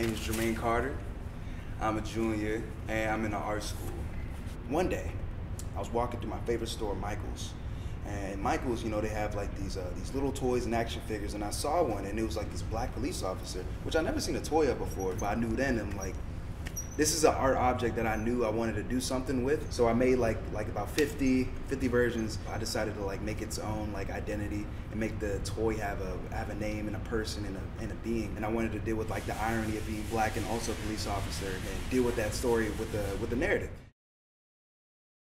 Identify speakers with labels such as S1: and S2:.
S1: name is Jermaine Carter. I'm a junior and I'm in an art school. One day, I was walking through my favorite store, Michael's. And Michael's, you know, they have like these uh, these little toys and action figures, and I saw one, and it was like this black police officer, which I never seen a toy of before, but I knew then, I'm like, this is an art object that I knew I wanted to do something with. So I made like like about 50, 50 versions. I decided to like make its own like identity and make the toy have a have a name and a person and a, and a being. And I wanted to deal with like the irony of being black and also a police officer and deal with that story with the with the narrative.